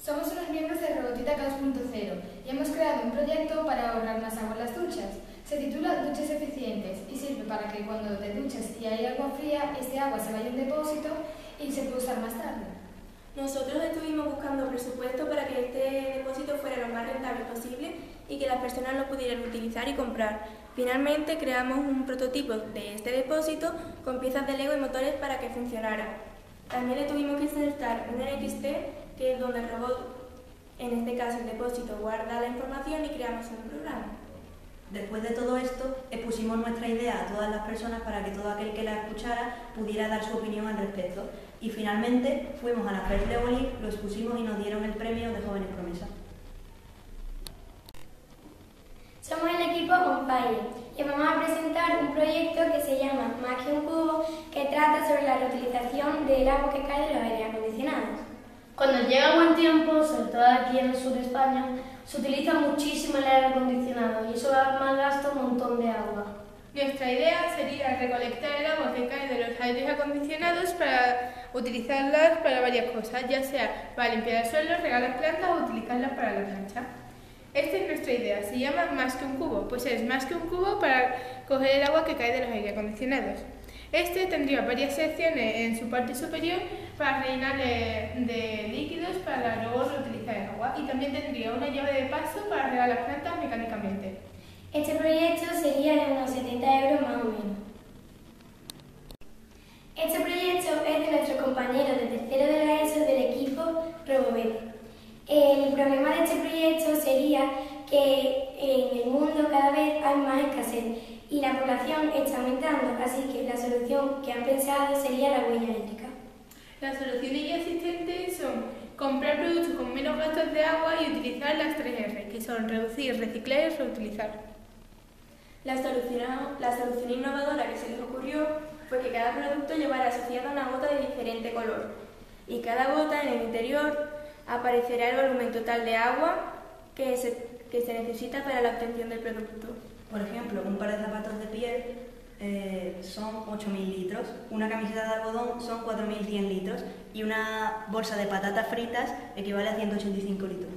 Somos unos miembros de Robotita 2.0 y hemos creado un proyecto para ahorrar más agua en las duchas. Se titula Duchas Eficientes y sirve para que cuando te duchas y hay agua fría, este agua se vaya a un depósito y se puede usar más tarde. Nosotros estuvimos buscando presupuesto para que este depósito fuera lo más rentable posible y que las personas lo pudieran utilizar y comprar. Finalmente creamos un prototipo de este depósito con piezas de Lego y motores para que funcionara. También le tuvimos que insertar un NXT, que es donde el robot, en este caso el depósito, guarda la información y creamos un programa. Después de todo esto, expusimos nuestra idea a todas las personas para que todo aquel que la escuchara pudiera dar su opinión al respecto. Y finalmente fuimos a la FED de Bolí, lo expusimos y nos dieron el premio de Jóvenes Promesas. Somos el equipo On y vamos a presentar un proyecto que se llama Más que un cubo, que trata sobre la reutilización del agua que cae de los aire acondicionados. Cuando llega buen tiempo, sobre todo aquí en el sur de España, se utiliza muchísimo el aire acondicionado y eso gasto un montón de agua. Nuestra idea sería recolectar el agua que cae de los aires acondicionados para utilizarlas para varias cosas, ya sea para limpiar el suelo, regar las plantas o utilizarlas para la plancha. Esta es nuestra idea, se llama más que un cubo, pues es más que un cubo para coger el agua que cae de los aire acondicionados. Este tendría varias secciones en su parte superior para rellenar de, líquidos para luego reutilizar el agua y también tendría una llave de paso para regar las plantas mecánicamente. Este proyecto sería de unos 70 euros más o menos. Este proyecto es de nuestro compañero de tercero de la ESO del equipo RoboBet. El problema de este proyecto sería que en el mundo cada vez hay más escasez y la población está aumentando, así que la solución que han pensado sería la huella eléctrica. Las soluciones ya existentes son comprar productos con menos gastos de agua y utilizar las 3R, que son reducir, reciclar y reutilizar. La solución, la solución innovadora que se les ocurrió fue que cada producto llevara asociada una gota de diferente color y cada gota en el interior aparecerá el volumen total de agua que se, que se necesita para la obtención del producto. Por ejemplo, un par de zapatos de piel eh, son 8.000 litros, una camiseta de algodón son 4.100 litros y una bolsa de patatas fritas equivale a 185 litros.